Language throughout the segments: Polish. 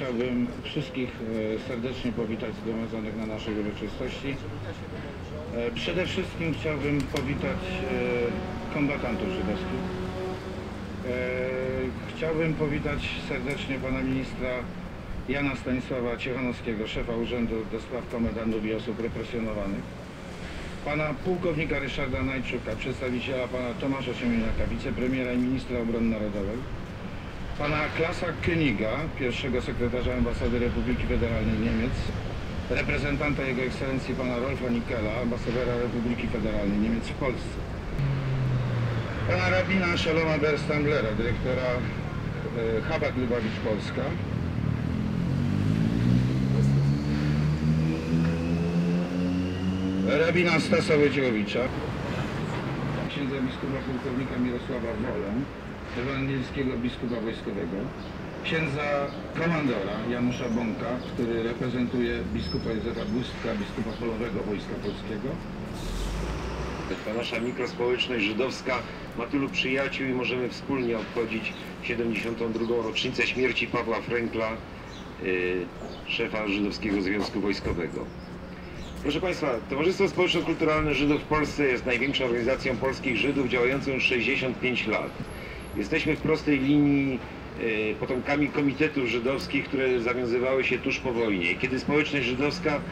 chciałbym wszystkich e, serdecznie powitać zgromadzonych na naszej uroczystości. E, Przede wszystkim chciałbym powitać e, kombatantów żydowskich. Chciałbym powitać serdecznie pana ministra Jana Stanisława Ciechanowskiego, szefa Urzędu do Spraw Komendantów i Osób Represjonowanych. Pana pułkownika Ryszarda Najczuka, przedstawiciela pana Tomasza Siemieniaka, wicepremiera i ministra obrony narodowej. Pana Klasa Königa, pierwszego sekretarza ambasady Republiki Federalnej Niemiec, reprezentanta Jego Ekscelencji pana Rolfa Nikela, ambasadora Republiki Federalnej Niemiec w Polsce. Pana rabina Shaloma Berstamblera, dyrektora e, Chabad Lubawicz Polska. Rabina Stasa Wojciechowicza. Księdza biskupa pułkownika Mirosława Wolę, ewangelskiego biskupa wojskowego. Księdza komandora Janusza Bąka, który reprezentuje biskupa Józefa Błystka, biskupa polowego Wojska Polskiego. Ta nasza mikrospołeczność żydowska ma tylu przyjaciół i możemy wspólnie obchodzić 72. rocznicę śmierci Pawła Frenkla, y, szefa Żydowskiego Związku Wojskowego. Proszę Państwa, Towarzystwo Społeczno-Kulturalne Żydów w Polsce jest największą organizacją polskich Żydów działającą już 65 lat. Jesteśmy w prostej linii y, potomkami komitetów żydowskich, które zawiązywały się tuż po wojnie. Kiedy społeczność żydowska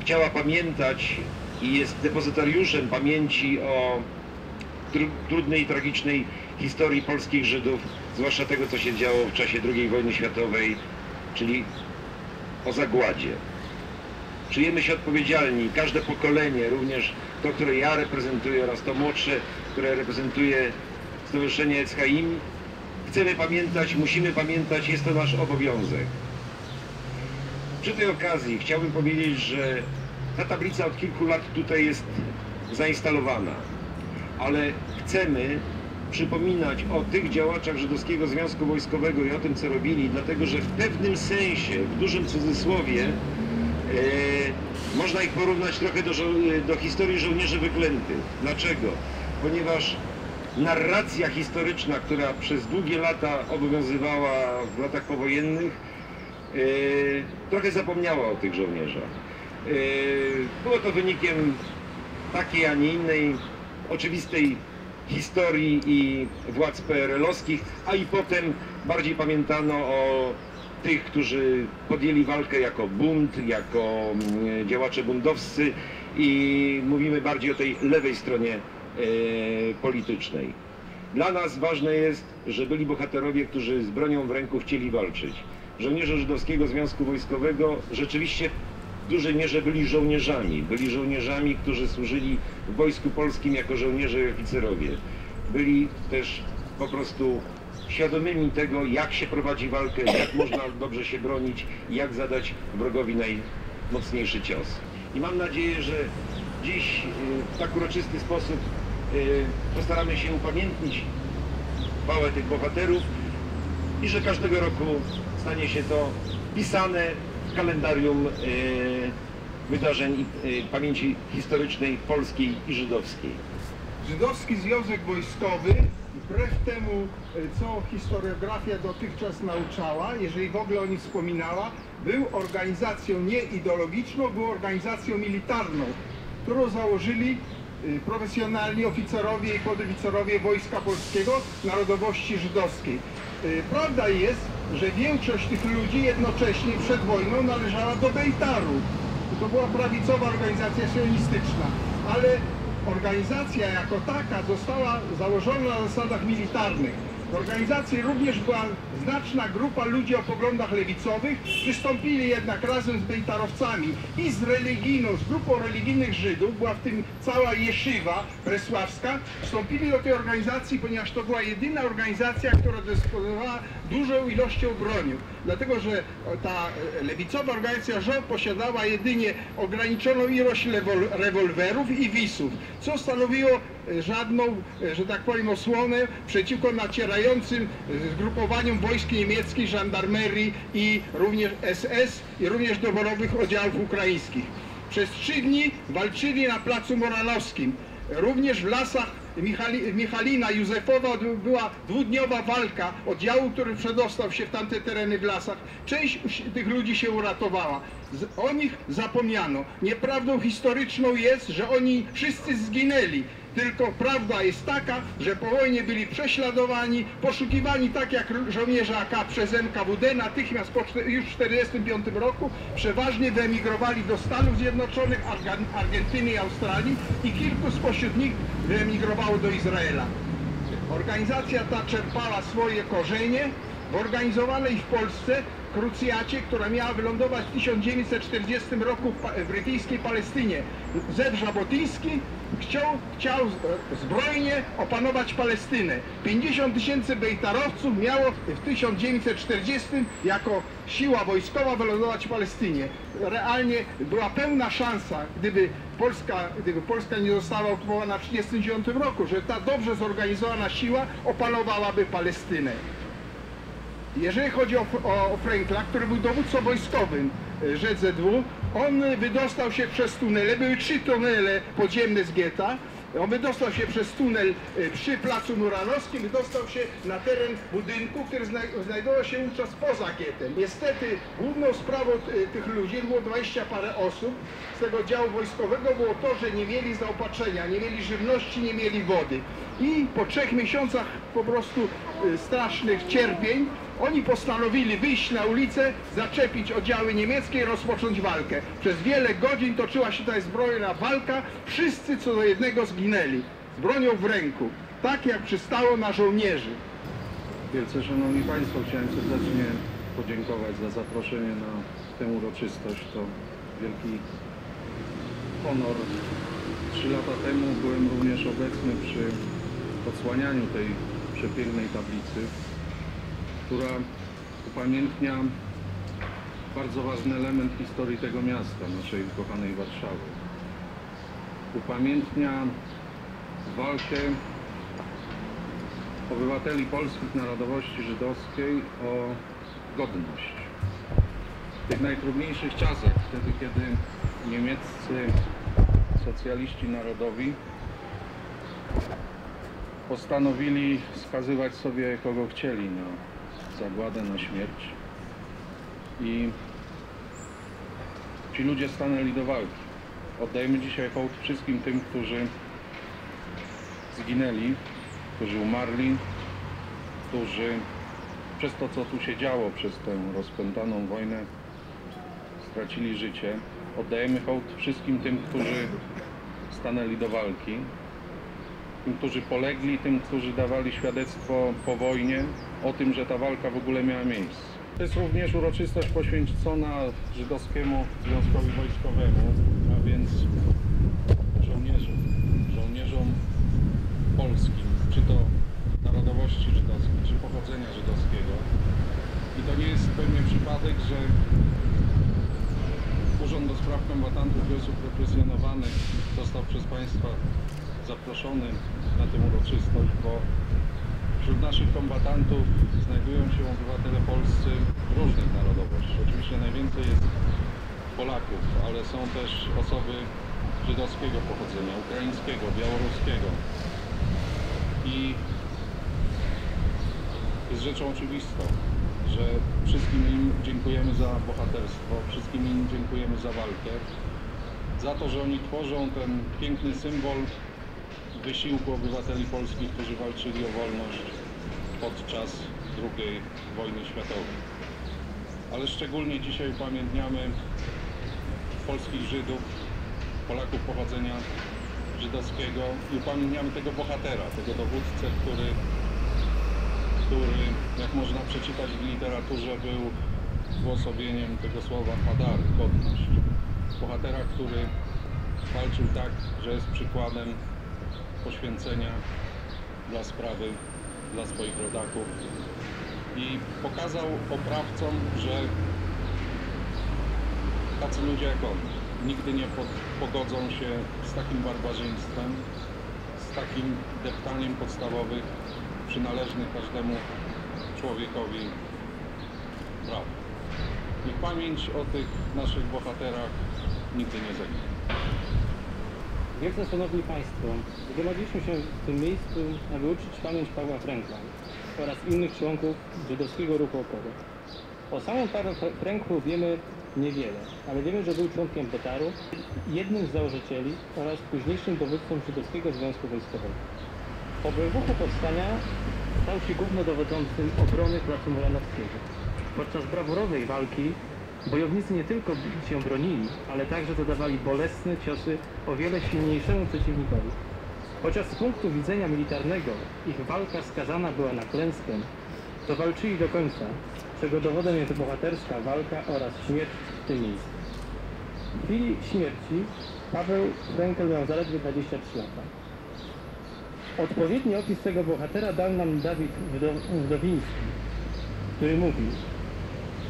chciała pamiętać i jest depozytariuszem pamięci o tru, trudnej tragicznej historii polskich Żydów, zwłaszcza tego, co się działo w czasie II wojny światowej, czyli o zagładzie. Czujemy się odpowiedzialni, każde pokolenie, również to, które ja reprezentuję oraz to młodsze, które reprezentuje Stowarzyszenie Echaim, chcemy pamiętać, musimy pamiętać, jest to nasz obowiązek. Przy tej okazji chciałbym powiedzieć, że ta tablica od kilku lat tutaj jest zainstalowana, ale chcemy przypominać o tych działaczach Żydowskiego Związku Wojskowego i o tym, co robili, dlatego że w pewnym sensie, w dużym cudzysłowie, e, można ich porównać trochę do, do historii żołnierzy wyklętych. Dlaczego? Ponieważ narracja historyczna, która przez długie lata obowiązywała w latach powojennych, e, trochę zapomniała o tych żołnierzach. E, Było to wynikiem takiej, a nie innej oczywistej historii i władz PRL-owskich, a i potem bardziej pamiętano o tych, którzy podjęli walkę jako bunt, jako mm, działacze buntowscy i mówimy bardziej o tej lewej stronie politycznej. Dla nas ważne jest, że byli bohaterowie, którzy z bronią w ręku chcieli walczyć. Żołnierze Żydowskiego Związku Wojskowego rzeczywiście w dużej mierze byli żołnierzami. Byli żołnierzami, którzy służyli w Wojsku Polskim jako żołnierze i oficerowie. Byli też po prostu świadomymi tego, jak się prowadzi walkę, jak można dobrze się bronić jak zadać wrogowi najmocniejszy cios. I mam nadzieję, że dziś y, w tak uroczysty sposób postaramy się upamiętnić chwałę tych bohaterów i że każdego roku stanie się to pisane w kalendarium e, wydarzeń e, pamięci historycznej polskiej i żydowskiej. Żydowski Związek Wojskowy, wbrew temu, e, co historiografia dotychczas nauczała, jeżeli w ogóle o nim wspominała, był organizacją nie ideologiczną, był organizacją militarną, którą założyli e, profesjonalni oficerowie i podoficerowie Wojska Polskiego narodowości żydowskiej. E, Prawda jest, że większość tych ludzi jednocześnie przed wojną należała do Bejtaru. To była prawicowa organizacja sionistyczna, ale organizacja jako taka została założona na zasadach militarnych. W organizacji również była znaczna grupa ludzi o poglądach lewicowych, przystąpili jednak razem z bejtarowcami i z religijną, z grupą religijnych Żydów, była w tym cała Jeszywa Bresławska, wstąpili do tej organizacji, ponieważ to była jedyna organizacja, która dysponowała dużą ilością broni. Dlatego, że ta lewicowa organizacja rząd posiadała jedynie ograniczoną ilość rewolwerów i wisów, co stanowiło e, żadną, e, że tak powiem, osłonę przeciwko nacierającym e, zgrupowaniom wojsk niemieckich, żandarmerii i również SS i również doborowych oddziałów ukraińskich. Przez trzy dni walczyli na placu Moranowskim. Również w lasach Michali, Michalina Józefowa była dwudniowa walka oddziału, który przedostał się w tamte tereny w lasach. Część tych ludzi się uratowała. O nich zapomniano. Nieprawdą historyczną jest, że oni wszyscy zginęli. Tylko prawda jest taka, że po wojnie byli prześladowani, poszukiwani tak jak żołnierze AK przez NKWD, natychmiast po, już w 1945 roku przeważnie wyemigrowali do Stanów Zjednoczonych, Argentyny i Australii i kilku spośród nich wyemigrowało do Izraela. Organizacja ta czerpała swoje korzenie w organizowanej w Polsce krucjacie, która miała wylądować w 1940 roku w brytyjskiej Palestynie. Zew Żabotyński chciał, chciał z- zbrojnie opanować Palestynę. 50 tysięcy bejtarowców miało w 1940 jako siła wojskowa wylądować w Palestynie. Realnie była pełna szansa, gdyby Polska, gdyby Polska nie została okupowana w 1939 roku, że ta dobrze zorganizowana siła opanowałaby Palestynę. Jeżeli chodzi o, o, Frankla, który był dowódcą wojskowym e, ZZW, on wydostał się przez tunele, były trzy tunele podziemne z getta. On wydostał się przez tunel e, przy placu Muranowskim, wydostał się na teren budynku, który zna- znajdował się wówczas poza gettem. Niestety główną sprawą e, tych ludzi było 20 parę osób z tego działu wojskowego było to, że nie mieli zaopatrzenia, nie mieli żywności, nie mieli wody. I po trzech miesiącach po prostu e, strasznych cierpień oni postanowili wyjść na ulicę, zaczepić oddziały niemieckie i rozpocząć walkę. Przez wiele godzin toczyła się ta zbrojna walka. Wszyscy co do jednego zginęli. Z bronią w ręku. Tak jak przystało na żołnierzy. Wielce Szanowni Państwo, chciałem serdecznie podziękować za zaproszenie na tę uroczystość. To wielki honor. Trzy lata temu byłem również obecny przy odsłanianiu tej przepięknej tablicy, która upamiętnia bardzo ważny element historii tego miasta, naszej kochanej Warszawy. Upamiętnia walkę obywateli polskich narodowości żydowskiej o godność. W tych najtrudniejszych czasach, wtedy kiedy niemieccy socjaliści narodowi postanowili skazywać sobie kogo chcieli na zagładę, na śmierć i ci ludzie stanęli do walki. Oddajemy dzisiaj hołd wszystkim tym, którzy zginęli, którzy umarli, którzy przez to, co tu się działo, przez tę rozpętaną wojnę, stracili życie. Oddajemy hołd wszystkim tym, którzy stanęli do walki, tym, którzy polegli, tym, którzy dawali świadectwo po wojnie o tym, że ta walka w ogóle miała miejsce. To jest również uroczystość poświęcona Żydowskiemu Związkowi Wojskowemu, więc żołnierzom, żołnierzom polskim, czy to narodowości żydowskiej, czy pochodzenia żydowskiego. I to nie jest pewnie przypadek, że Urząd do Spraw Kombatantów i Osób Represjonowanych został przez Państwa zaproszony na tę uroczystość, bo wśród naszych kombatantów znajdują się obywatele polscy różnych narodowości. Oczywiście najwięcej jest Polaków, ale są też osoby żydowskiego pochodzenia, ukraińskiego, białoruskiego. I jest rzeczą oczywistą, że wszystkim im dziękujemy za bohaterstwo, wszystkim im dziękujemy za walkę, za to, że oni tworzą ten piękny symbol wysiłku obywateli polskich, którzy walczyli o wolność podczas II wojny światowej. Ale szczególnie dzisiaj upamiętniamy polskich Żydów, Polaków pochodzenia żydowskiego i upamiętniamy tego bohatera, tego dowódcę, który, który jak można przeczytać w literaturze, był uosobieniem tego słowa hadar, godność. Bohatera, który walczył tak, że jest przykładem poświęcenia dla sprawy, dla swoich rodaków i pokazał oprawcom, że tacy ludzie jak on nigdy nie pod, pogodzą się z takim barbarzyństwem, z takim deptaniem podstawowych, przynależnych każdemu człowiekowi praw. Niech pamięć o tych naszych bohaterach nigdy nie zaginie. Wielce Szanowni Państwo, zgromadziliśmy się w tym miejscu, aby uczcić pamięć Pawła Frenkla oraz innych członków żydowskiego ruchu oporu. O samym Pawle Frenklu wiemy niewiele, ale wiemy, że był członkiem Betaru, jednym z założycieli oraz późniejszym dowódcą Żydowskiego Związku Wojskowego. Po wybuchu powstania stał się głównodowodzącym obrony Placu Muranowskiego. Podczas brawurowej walki bojownicy nie tylko się bronili, ale także zadawali bolesne ciosy o wiele silniejszemu przeciwnikowi. Chociaż z punktu widzenia militarnego ich walka skazana była na klęskę, to walczyli do końca, czego dowodem jest bohaterska walka oraz śmierć w tym miejscu. W chwili śmierci Paweł Frenkel miał zaledwie 23 lata. Odpowiedni opis tego bohatera dał nam Dawid Wdo- Wdowiński, który mówi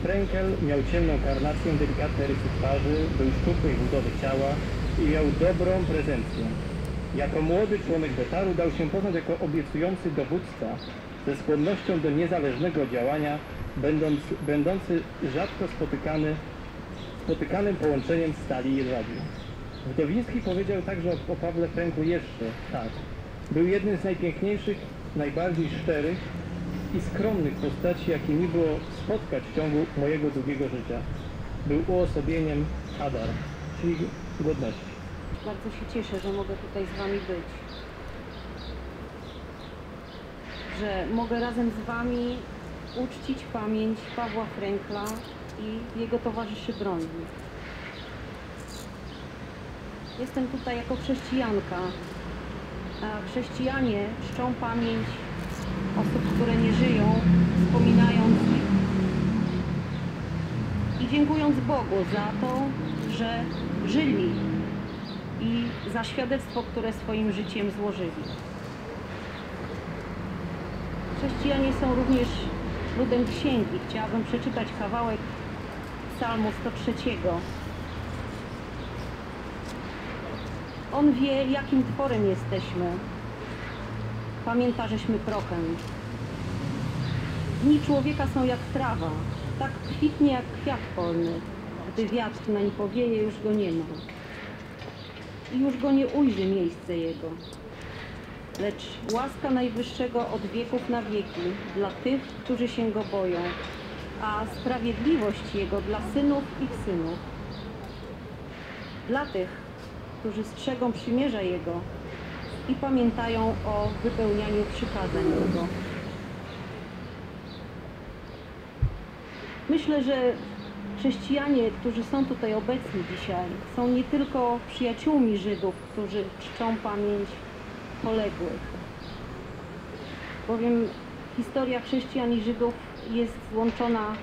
Frenkel miał ciemną karnację, delikatne rysy twarzy, był szczupłej budowy ciała i miał dobrą prezencję. Jako młody członek Betaru dał się poznać jako obiecujący dowódca ze skłonnością do niezależnego działania, będąc, będący rzadko spotykany, spotykanym połączeniem stali i żagli. Wdowiński powiedział także o, o Pawle Frenklu jeszcze tak. Był jednym z najpiękniejszych, najbardziej szczerych i skromnych postaci, jakimi było spotkać w ciągu mojego długiego życia. Był uosobieniem Hadar, czyli godności. Bardzo się cieszę, że mogę tutaj z Wami być. Że mogę razem z Wami uczcić pamięć Pawła Frenkla i jego towarzyszy broni. Jestem tutaj jako chrześcijanka, a chrześcijanie czczą pamięć osób, które nie żyją, wspominając ich i dziękując Bogu za to, że żyli i za świadectwo, które swoim życiem złożyli. Chrześcijanie są również ludem księgi. Chciałabym przeczytać kawałek psalmu 103. On wie, jakim tworem jesteśmy. Pamięta, żeśmy prochem. Dni człowieka są jak trawa, tak kwitnie jak kwiat polny. Gdy wiatr nań powieje, już go nie ma i już go nie ujrzy miejsce jego. Lecz łaska Najwyższego od wieków na wieki dla tych, którzy się go boją, a sprawiedliwość jego dla synów ich synów. Dla tych, którzy strzegą przymierza jego i pamiętają o wypełnianiu przykazań jego. Myślę, że chrześcijanie, którzy są tutaj obecni dzisiaj, są nie tylko przyjaciółmi Żydów, którzy czczą pamięć poległych. Bowiem historia chrześcijan i Żydów jest złączona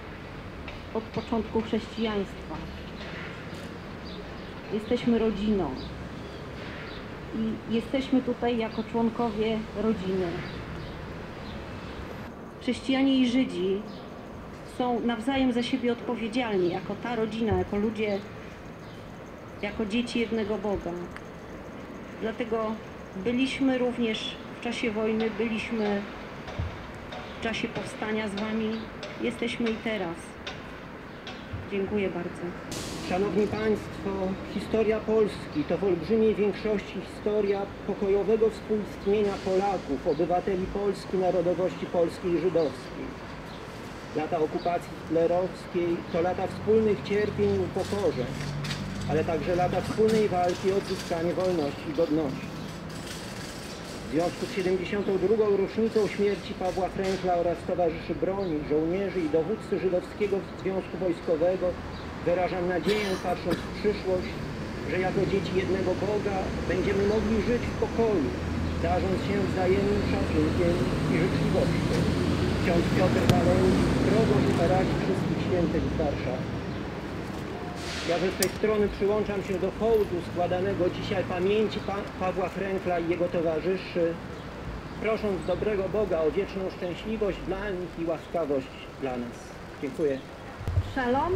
od początku chrześcijaństwa. Jesteśmy rodziną i jesteśmy tutaj jako członkowie rodziny. Chrześcijanie i Żydzi są nawzajem za siebie odpowiedzialni, jako ta rodzina, jako ludzie, jako dzieci jednego Boga. Dlatego byliśmy również w czasie wojny, byliśmy w czasie powstania z Wami, jesteśmy i teraz. Dziękuję bardzo. Szanowni Państwo, historia Polski to w olbrzymiej większości historia pokojowego współistnienia Polaków, obywateli Polski, narodowości polskiej i żydowskiej. Lata okupacji hitlerowskiej to lata wspólnych cierpień i upokorzeń, ale także lata wspólnej walki o odzyskanie wolności i godności. W związku z 72. rocznicą śmierci Pawła Frenkla oraz towarzyszy broni, żołnierzy i dowódcy Żydowskiego Związku Wojskowego wyrażam nadzieję, patrząc w przyszłość, że jako dzieci jednego Boga będziemy mogli żyć w pokoju, darząc się wzajemnym szacunkiem i życzliwością. Ksiądz Piotr Walewski, proboszcz parafii Wszystkich Świętych w Warszawie. Ja ze swej strony przyłączam się do hołdu składanego dzisiaj pamięci pa Pawła Frenkla i jego towarzyszy, prosząc dobrego Boga o wieczną szczęśliwość dla nich i łaskawość dla nas. Dziękuję. Szalom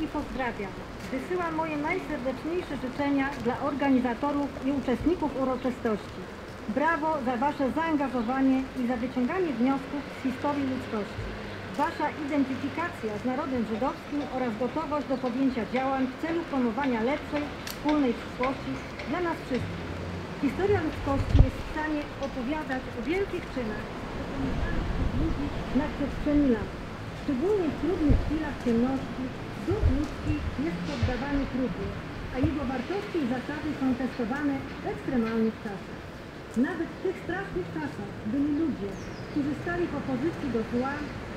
i pozdrawiam. Wysyłam moje najserdeczniejsze życzenia dla organizatorów i uczestników uroczystości. Brawo za Wasze zaangażowanie i za wyciąganie wniosków z historii ludzkości. Wasza identyfikacja z narodem żydowskim oraz gotowość do podjęcia działań w celu promowania lepszej, wspólnej przyszłości dla nas wszystkich. Historia ludzkości jest w stanie opowiadać o wielkich czynach na przestrzeni lat. Szczególnie w trudnych chwilach ciemności duch ludzki jest poddawany próbie, a jego wartości i zasady są testowane w ekstremalnych czasach. Nawet w tych strasznych czasach byli ludzie, którzy stali w opozycji do zła,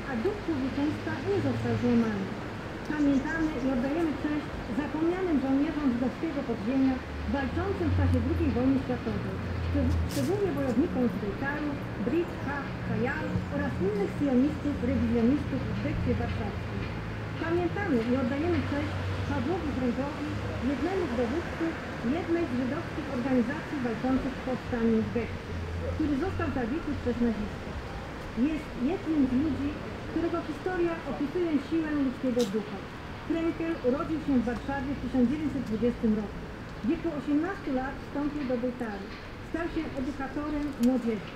a duch człowieczeństwa nie został złamany. Pamiętamy i oddajemy cześć zapomnianym żołnierzom żydowskiego podziemia walczącym w czasie II wojny światowej, szczeg- szczególnie wojownikom z Bejtaru, Brit, Ha, oraz innych sionistów, rewizjonistów w getcie warszawskim. Pamiętamy i oddajemy cześć Pawłowi Frękowi, jednemu z dowódców jednej z żydowskich organizacji walczących w powstaniu w getcie, który został zabity przez nazistów. Jest jednym z ludzi, którego historia opisuje siłę ludzkiego ducha. Frenkel urodził się w Warszawie w 1920 roku. W wieku 18 lat wstąpił do Bejtaru. Stał się edukatorem młodzieży.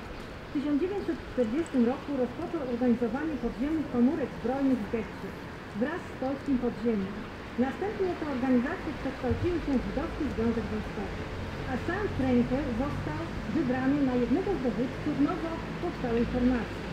W 1940 roku rozpoczął organizowanie podziemnych komórek zbrojnych w getcie wraz z polskim podziemiem. Następnie te organizacje przekształciły się w Żydowski Związek Wojskowy, a sam Frenkel został wybrany na jednego z dowódców nowo powstałej formacji.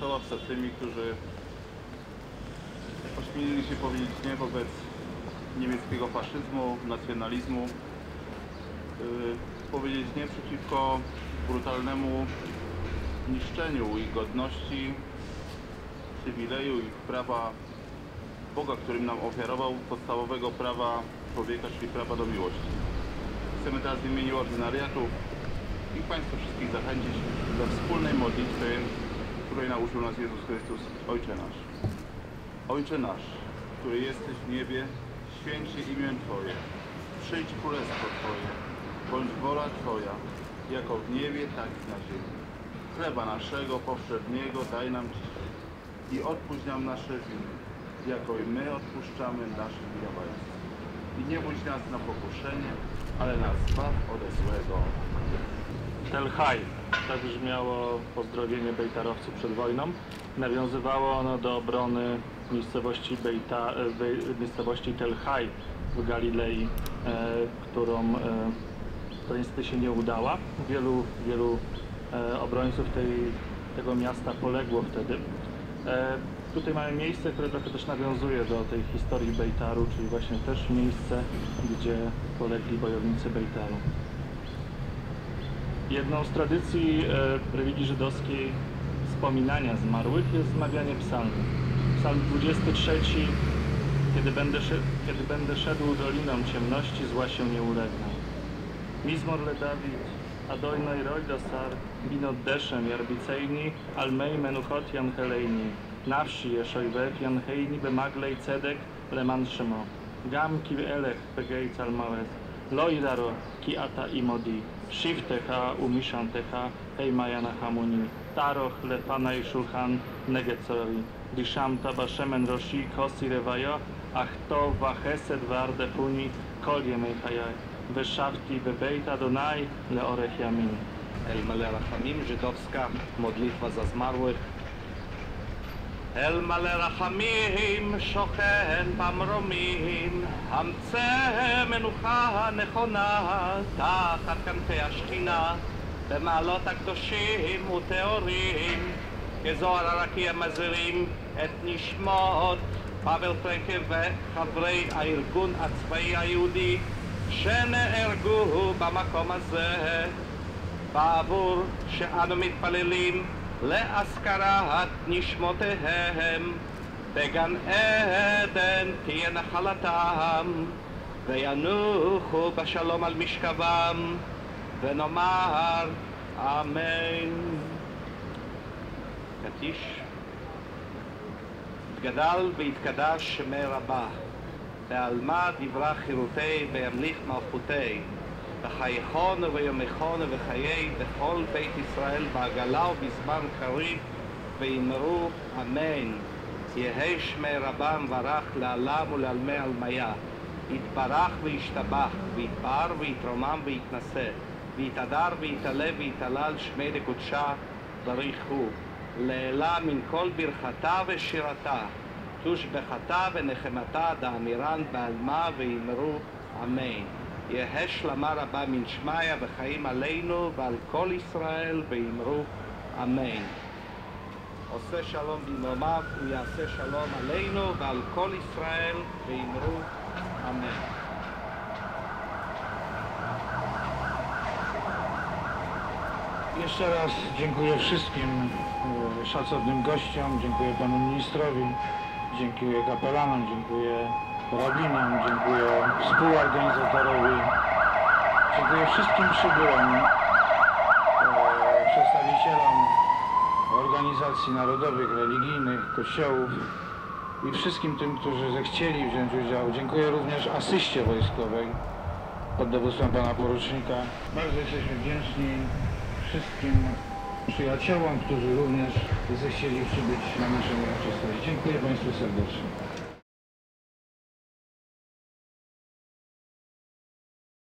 Czoła przed tymi, którzy ośmielili się powiedzieć nie wobec niemieckiego faszyzmu, nacjonalizmu, yy, powiedzieć nie przeciwko brutalnemu niszczeniu ich godności, przywileju ich prawa Boga, którym nam ofiarował podstawowego prawa człowieka, czyli prawa do miłości. Chcemy teraz w imieniu ordynariatów i Państwa wszystkich zachęcić do wspólnej modlitwy, której nauczył nas Jezus Chrystus, Ojcze nasz. Ojcze nasz, który jesteś w niebie, święć się imię Twoje. Przyjdź królestwo Twoje, bądź wola Twoja, jako w niebie, tak i na ziemi. Chleba naszego powszedniego daj nam dzisiaj i odpuść nam nasze winy, jako i my odpuszczamy naszym winowajcom. I nie bądź nas na pokuszenie, ale nas zbaw ode złego. Tel Haj. Tak brzmiało pozdrowienie bejtarowców przed wojną. Nawiązywało ono do obrony miejscowości, Bejta, e, miejscowości Tel Haj w Galilei, e, którą, e, niestety się nie udała. Wielu, wielu e, obrońców tej, tego miasta poległo wtedy. E, tutaj mamy miejsce, które trochę też nawiązuje do tej historii Bejtaru, czyli właśnie też miejsce, gdzie polegli bojownicy Bejtaru. Jedną z tradycji e, religii żydowskiej wspominania zmarłych jest zmawianie psalmów. Psalm 23. Kiedy będę, kiedy będę szedł doliną ciemności, zła się nie ulegnę. Mizmor le Dawid, Adonai roj dasar, binot deszem jarbicejni, almei menuchot jan helejni, nawsi jeszoiwek jan heini bemaglej cedek leman szymo, gam kiv elech pegej calmałes, loidaro ki ata imodi, shivteha umishanteha, heimayana hamuni, taroch lepana i shulchan negecori, dishamta bashemen roshi kosi revajo, achto vachesed varde puni, kolje mejhajaj, wyszawki webejta donaj leorech jamin. El Mele żydowska modlitwa za zmarłych, אל מלא רחמים שוכן במרומים, המצא מנוחה נכונה תחת כנפי השכינה, במעלות הקדושים וטהורים, כזוהר הרקיע מזהירים את נשמות פאבל פרנקל וחברי הארגון הצבאי היהודי שנהרגו במקום הזה. בעבור שאנו מתפללים להשכרת נשמותיהם בגן עדן תהיה נחלתם וינוחו בשלום על משכבם ונאמר אמן. קטיש גדל והתקדש שמי רבה בעלמא דברה חירותי וימליך מלכותי וחייכון ויומכון וחיי בכל בית ישראל בעגלה ובזמן קריב ואמרו אמן. יהא שמי רבם ברך לעלם ולעלמי עלמיה. יתברך וישתבח, ויתפאר ויתרומם ויתנשא, ויתהדר ויתעלה ויתהלל שמי לקודשה בריחו. לעילה מן כל ברכתה ושירתה, תושבחתה ונחמתה דאמירן בעלמה ואמרו אמן. יהא שלמה רבה מן שמיא וחיים עלינו ועל כל ישראל ואמרו אמן. עושה שלום במרומיו הוא יעשה שלום עלינו ועל כל ישראל ואמרו אמן. Jeszcze raz dziękuję wszystkim e, szacownym gościom, dziękuję panu ministrowi, dziękuję kapelanom, dziękuję rabinom, dziękuję współorganizatorowi, dziękuję wszystkim przybyłym e, przedstawicielom organizacji narodowych, religijnych, kościołów i wszystkim tym, którzy zechcieli wziąć udział. Dziękuję również asyście wojskowej pod dowództwem pana porucznika. Bardzo jesteśmy wdzięczni wszystkim przyjaciołom, którzy również zechcieli przybyć na naszą uroczystość. Dziękuję Państwu serdecznie.